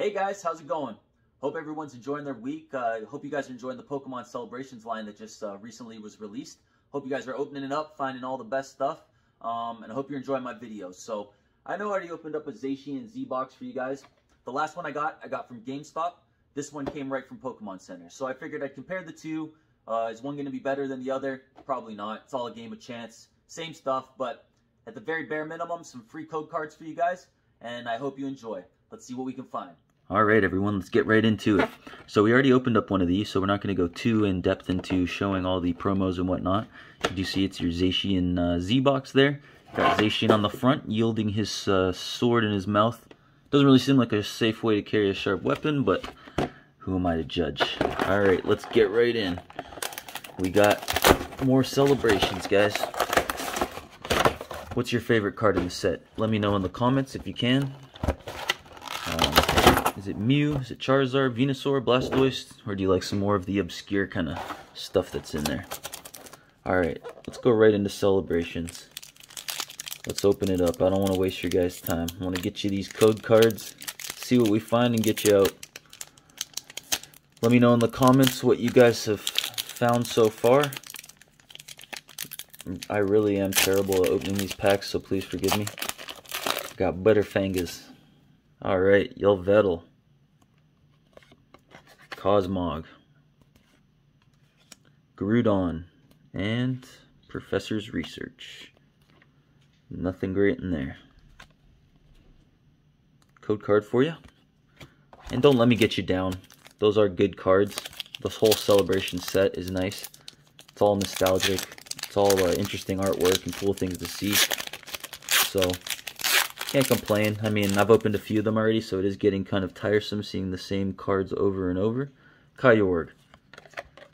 Hey guys, how's it going? Hope everyone's enjoying their week. Uh, hope you guys are enjoying the Pokemon Celebrations line that just uh, recently was released. Hope you guys are opening it up, finding all the best stuff, um, and I hope you're enjoying my videos. So, I know I already opened up a Zacian Z-Box for you guys. The last one I got, I got from GameStop. This one came right from Pokemon Center. So I figured I'd compare the two. Uh, is one going to be better than the other? Probably not. It's all a game of chance. Same stuff, but at the very bare minimum, some free code cards for you guys, and I hope you enjoy. Let's see what we can find. All right, everyone, let's get right into it. So we already opened up one of these, so we're not going to go too in-depth into showing all the promos and whatnot. You do see it's your Zacian uh, Z-Box there. Got Zacian on the front, yielding his uh, sword in his mouth. Doesn't really seem like a safe way to carry a sharp weapon, but who am I to judge? All right, let's get right in. We got more celebrations, guys. What's your favorite card in the set? Let me know in the comments if you can. Um, is it Mew? Is it Charizard, Venusaur, Blastoise? Or do you like some more of the obscure kind of stuff that's in there? Alright, let's go right into celebrations. Let's open it up. I don't want to waste your guys' time. I want to get you these code cards, see what we find, and get you out. Let me know in the comments what you guys have found so far. I really am terrible at opening these packs, so please forgive me. Got Butterfangas. Alright, Yveltal. Cosmog, Groudon, and Professor's Research. Nothing great in there. Code card for you. And don't let me get you down. Those are good cards. This whole celebration set is nice. It's all nostalgic. It's all uh, interesting artwork and cool things to see. So, can't complain. I mean, I've opened a few of them already, so it is getting kind of tiresome seeing the same cards over and over. Kyogre.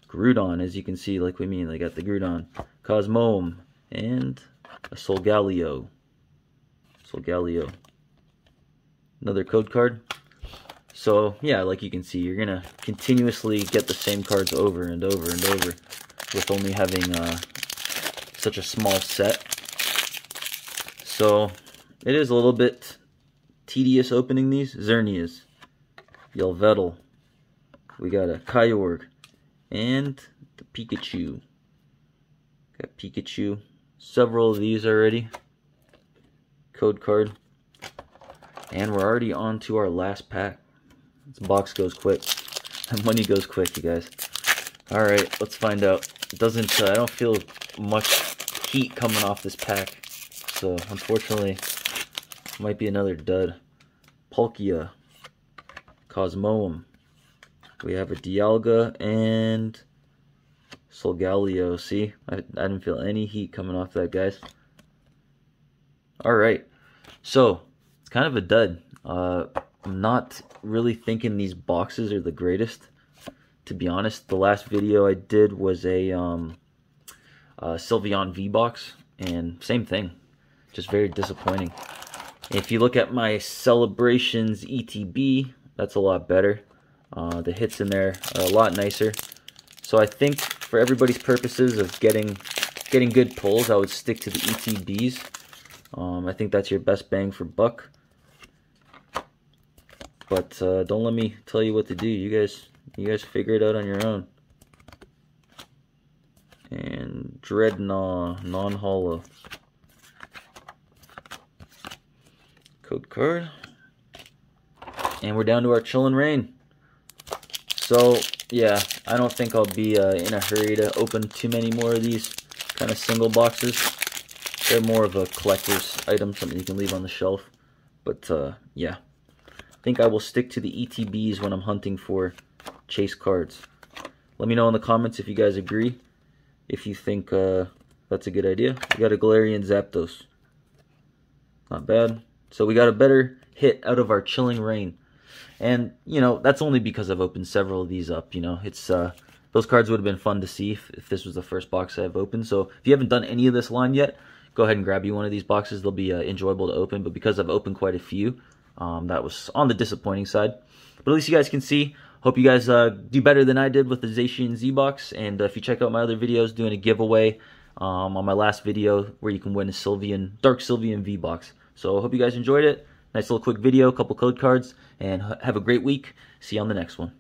Groudon, as you can see, like we mean, they got the Groudon. Cosmoem. And a Solgaleo. Solgaleo. Another code card. So, yeah, like you can see, you're going to continuously get the same cards over and over and over with only having uh, such a small set. So, it is a little bit tedious opening these. Xerneas, Yveltal, we got a Kyogre, and the Pikachu. Got Pikachu. Several of these already. Code card. And we're already on to our last pack. This box goes quick. Money goes quick, you guys. Alright, let's find out. It doesn't, uh, I don't feel much heat coming off this pack. So, unfortunately, might be another dud. Palkia, Cosmoem. We have a Dialga and Solgaleo. See, I, I didn't feel any heat coming off that, guys. All right, so it's kind of a dud. Uh, I'm not really thinking these boxes are the greatest. To be honest, the last video I did was a um, uh, Sylveon V box, and same thing, just very disappointing. If you look at my Celebrations ETB, that's a lot better. Uh, the hits in there are a lot nicer. So I think for everybody's purposes of getting getting good pulls, I would stick to the ETBs. Um, I think that's your best bang for buck. But uh, don't let me tell you what to do. You guys, you guys figure it out on your own. And Drednaw, non-holo. Code card. And we're down to our Chillin' Reign. So, yeah, I don't think I'll be uh, in a hurry to open too many more of these kind of single boxes. They're more of a collector's item, something you can leave on the shelf. But, uh, yeah. I think I will stick to the ETBs when I'm hunting for chase cards. Let me know in the comments if you guys agree. If you think uh, that's a good idea. We got a Galarian Zapdos. Not bad. So we got a better hit out of our Chilling Reign. And, you know, that's only because I've opened several of these up, you know. It's, uh, those cards would have been fun to see if, if this was the first box I've opened. So if you haven't done any of this line yet, go ahead and grab you one of these boxes. They'll be uh, enjoyable to open. But because I've opened quite a few, um, that was on the disappointing side. But at least you guys can see. Hope you guys uh, do better than I did with the Zacian Z-Box. And uh, if you check out my other videos, doing a giveaway um, on my last video where you can win a Sylveon, Dark Sylveon V-Box. So I hope you guys enjoyed it. Nice little quick video, a couple code cards, and have a great week. See you on the next one.